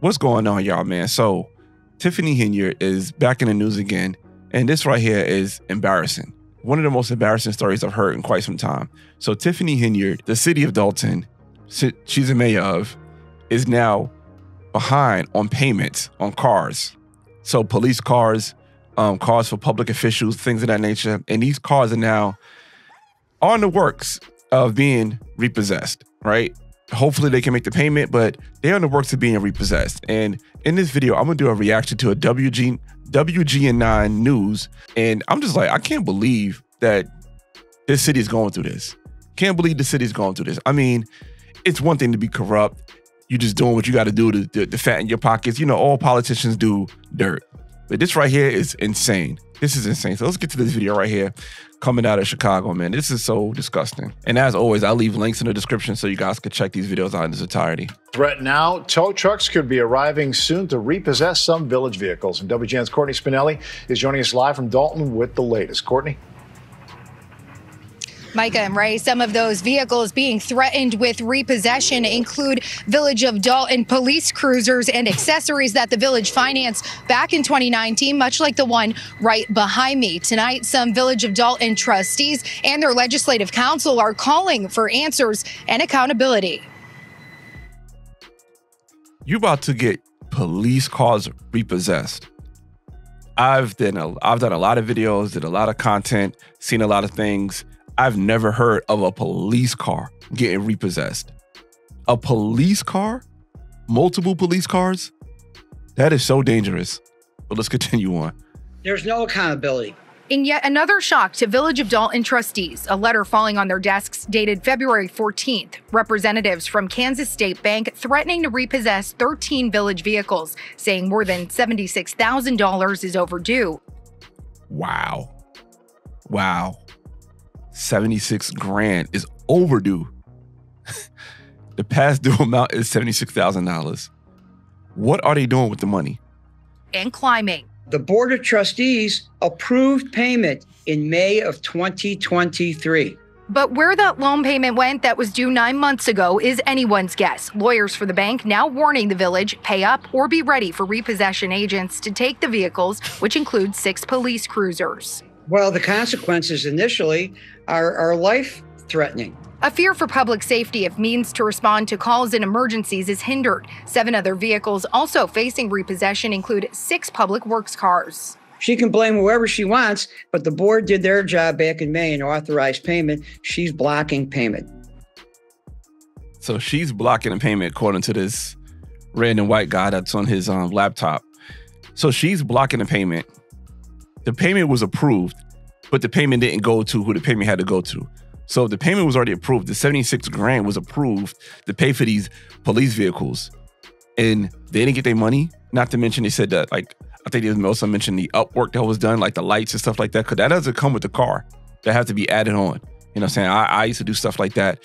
What's going on, y'all, man? So, Tiffany Henyard is back in the news again, and this right here is embarrassing. One of the most embarrassing stories I've heard in quite some time. So, Tiffany Henyard, the city of Dolton, she's the mayor of, is now behind on payments on cars. So, police cars, um, cars for public officials, things of that nature, and these cars are now on the works of being repossessed, right? Hopefully they can make the payment, but they're in the works of being repossessed. And in this video, I'm gonna do a reaction to a WG WGN9 news, and I'm just like, I can't believe that this city is going through this. Can't believe the city is going through this. I mean, it's one thing to be corrupt. You're just doing what you got to do to, to, to fatten your pockets. You know, all politicians do dirt. But this right here is insane. This is insane. So let's get to this video right here coming out of Chicago, man. This is so disgusting. And as always, I'll leave links in the description so you guys can check these videos out in its entirety. Threat now. Tow trucks could be arriving soon to repossess some village vehicles. And WGN's Courtney Spinelli is joining us live from Dolton with the latest. Courtney? Micah and Ray, some of those vehicles being threatened with repossession include Village of Dolton police cruisers and accessories that the village financed back in 2019, much like the one right behind me. Tonight, some Village of Dolton trustees and their legislative council are calling for answers and accountability. You're about to get police cars repossessed. I've done a, I've done a lot of videos, did a lot of content, seen a lot of things. I've never heard of a police car getting repossessed. A police car? Multiple police cars? That is so dangerous. But let's continue on. There's no accountability. In yet another shock to Village of Dolton trustees, a letter falling on their desks dated February 14th. Representatives from Kansas State Bank threatening to repossess 13 village vehicles, saying more than $76,000 is overdue. Wow. Wow. 76 grand is overdue. the past due amount is $76,000. What are they doing with the money? And climbing. The Board of Trustees approved payment in May of 2023. But where that loan payment went that was due nine months ago is anyone's guess. Lawyers for the bank now warning the village pay up or be ready for repossession agents to take the vehicles, which include six police cruisers. Well, the consequences initially are, are life threatening. A fear for public safety if means to respond to calls and emergencies is hindered. Seven other vehicles also facing repossession include six public works cars. She can blame whoever she wants, but the board did their job back in May and authorized payment. She's blocking payment. So she's blocking a payment according to this random white guy that's on his um, laptop. So she's blocking a payment the payment was approved, but the payment didn't go to who the payment had to go to. So the payment was already approved. The 76 grand was approved to pay for these police vehicles. And they didn't get their money. Not to mention they said that like I think they also mentioned the upwork that was done, like the lights and stuff like that. Cause that doesn't come with the car. That has to be added on. You know what I'm saying? I, I used to do stuff like that.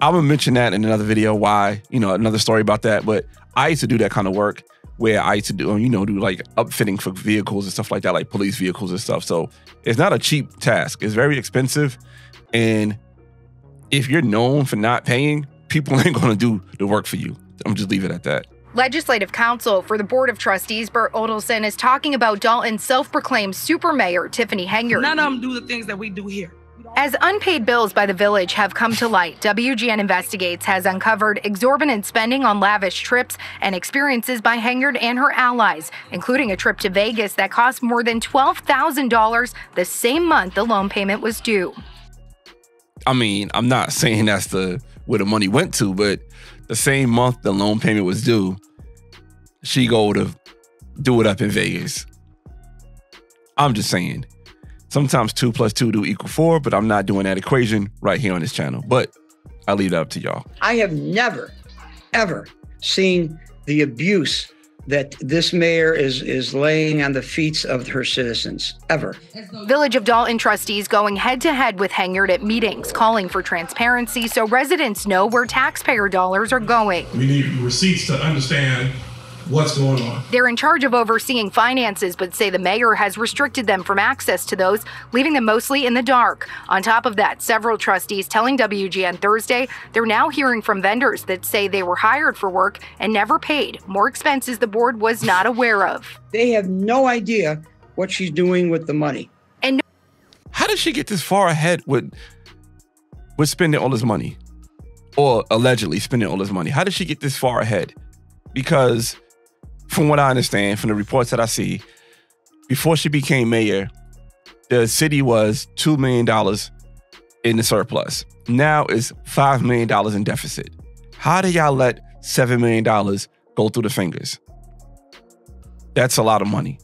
I'm gonna mention that in another video, why, you know, another story about that. But I used to do that kind of work where I used to do, you know, do like upfitting for vehicles and stuff like that, like police vehicles and stuff. So it's not a cheap task. It's very expensive. And if you're known for not paying, people ain't gonna do the work for you. I'm just leave it at that. Legislative counsel for the Board of Trustees, Burt Odelson, is talking about Dolton's self proclaimed super mayor, Tiffany Henyard. None of them do the things that we do here. As unpaid bills by the village have come to light, WGN Investigates has uncovered exorbitant spending on lavish trips and experiences by Henyard and her allies, including a trip to Vegas that cost more than $12,000 the same month the loan payment was due. I mean, I'm not saying that's the where the money went to, but the same month the loan payment was due, she go to do it up in Vegas. I'm just saying. Sometimes two plus two do equal four, but I'm not doing that equation right here on this channel. But I leave that up to y'all. I have never, ever seen the abuse that this mayor is is laying on the feet of her citizens ever. Village of Dolton trustees going head to head with Henyard at meetings, calling for transparency so residents know where taxpayer dollars are going. We need receipts to understand what's going on. They're in charge of overseeing finances, but say the mayor has restricted them from access to those, leaving them mostly in the dark. On top of that, several trustees telling WGN Thursday they're now hearing from vendors that say they were hired for work and never paid, more expenses the board was not aware of. They have no idea what she's doing with the money. And How did she get this far ahead with with spending all this money? Or allegedly spending all this money? How did she get this far ahead? Because from what I understand, from the reports that I see, before she became mayor, the city was $2 million in the surplus. Now it's $5 million in deficit. How did y'all let $7 million go through the fingers? That's a lot of money.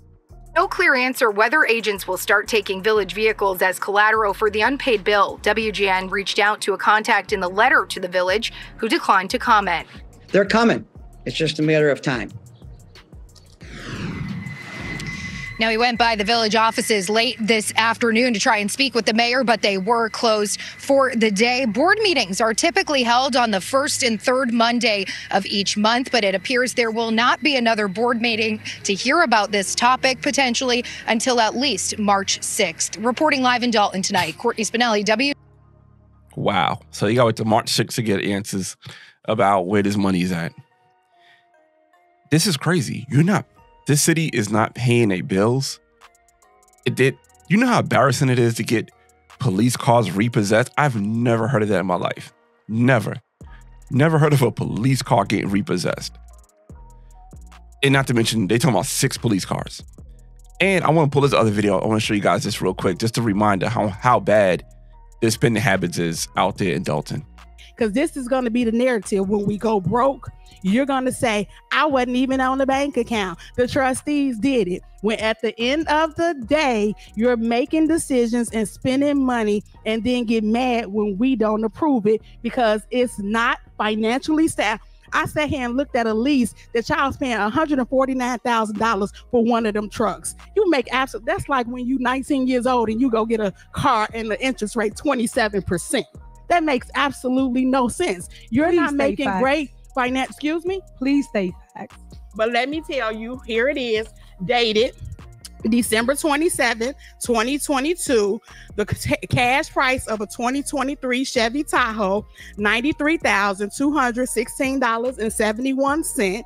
No clear answer whether agents will start taking village vehicles as collateral for the unpaid bill. WGN reached out to a contact in the letter to the village who declined to comment. They're coming. It's just a matter of time. Now, we went by the village offices late this afternoon to try and speak with the mayor, but they were closed for the day. Board meetings are typically held on the first and third Monday of each month, but it appears there will not be another board meeting to hear about this topic potentially until at least March 6th. Reporting live in Dolton tonight, Courtney Spinelli, W. Wow. So you got to wait March 6th to get answers about where this money is at. This is crazy. You're not, this city is not paying their bills. It did. You know how embarrassing it is to get police cars repossessed? I've never heard of that in my life. Never. Never heard of a police car getting repossessed. And not to mention, they talking about six police cars. And I want to pull this other video. I want to show you guys this real quick, just a reminder how how bad their spending habits is out there in Dolton. Because this is going to be the narrative when we go broke. You're going to say, I wasn't even on the bank account. The trustees did it. When at the end of the day, you're making decisions and spending money and then get mad when we don't approve it because it's not financially sound. I sat here and looked at a lease that paying $149,000 for one of them trucks. You make absolute, that's like when you 19 years old and you go get a car and the interest rate 27%. That makes absolutely no sense. You're Please not making facts. great finance. Excuse me. Please state facts. But let me tell you, here it is, dated December 27th, 2022, The ca- cash price of a 2023 Chevy Tahoe, $93,216.71.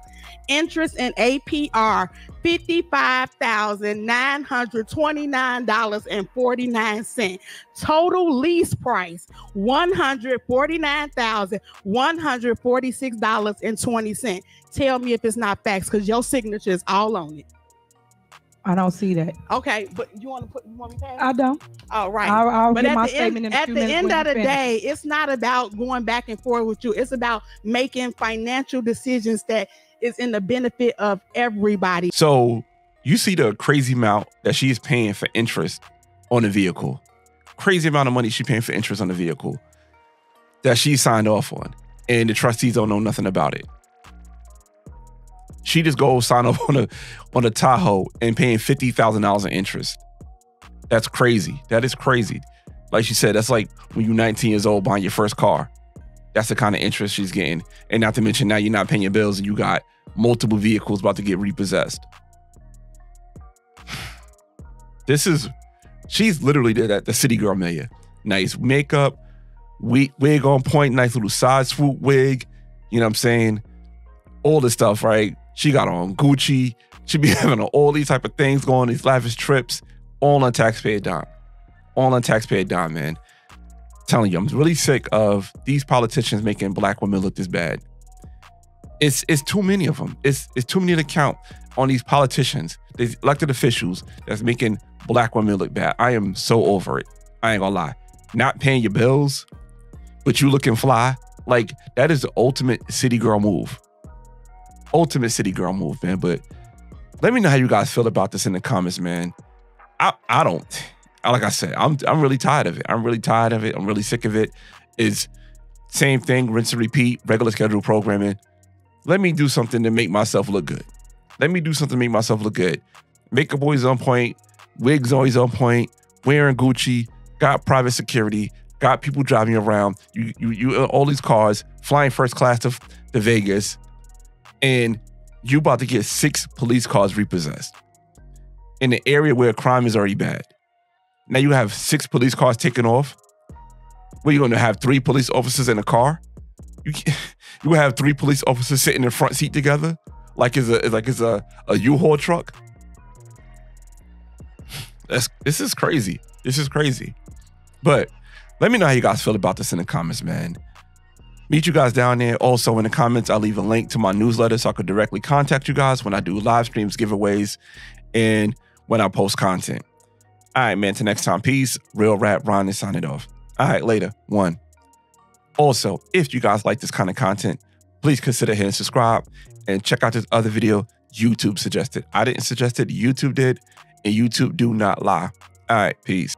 Interest and APR, $55,929.49. Total lease price, $149,146.20. Tell me if it's not facts because your signature is all on it. I don't see that. Okay, but you want to put you want me to pass? I don't. All right. I'll, I'll but at my the statement end, in a at the end of the finish. day, it's not about going back and forth with you. It's about making financial decisions that is in the benefit of everybody. So you see the crazy amount that she's paying for interest on the vehicle. Crazy amount of money she paying for interest on the vehicle that she signed off on. And the trustees don't know nothing about it. She just goes sign up on a on a Tahoe and paying fifty thousand dollars in interest. That's crazy. That is crazy. Like she said, that's like when you're 19 years old buying your first car. That's the kind of interest she's getting. And not to mention now you're not paying your bills and you got multiple vehicles about to get repossessed. This is she's literally the, the city girl mayor. Nice makeup, wig, wig on point, nice little side swoop wig. You know what I'm saying? All this stuff, right? She got on Gucci. She be having all these type of things going, these lavish trips, all on taxpayer dime. All on taxpayer dime, man. telling you, I'm really sick of these politicians making black women look this bad. It's it's too many of them. It's it's too many to count on these politicians, these elected officials that's making black women look bad. I am so over it. I ain't gonna lie. Not paying your bills, but you looking fly. Like that is the ultimate city girl move. Ultimate city girl move, man. But let me know how you guys feel about this in the comments, man. I I don't like I said, I'm I'm really tired of it. I'm really tired of it. I'm really sick of it. Is same thing, rinse and repeat, regular schedule programming. Let me do something to make myself look good. Let me do something to make myself look good. Makeup always on point, wigs always on point, wearing Gucci, got private security, got people driving around. You you you all these cars, flying first class to, to Vegas, and you about to get six police cars repossessed in an area where crime is already bad. Now you have six police cars taken off. Where you going to have three police officers in a car? You you have three police officers sitting in the front seat together, like it's a like it's a a U-Haul truck. That's this is crazy. This is crazy. But let me know how you guys feel about this in the comments, man. Meet you guys down there. Also, in the comments, I'll leave a link to my newsletter so I could directly contact you guys when I do live streams, giveaways, and when I post content. All right, man. Till next time, peace. Real rap Ron is signing off. All right, later. One. Also, if you guys like this kind of content, please consider hitting subscribe and check out this other video YouTube suggested. I didn't suggest it, YouTube did, and YouTube do not lie. All right, peace.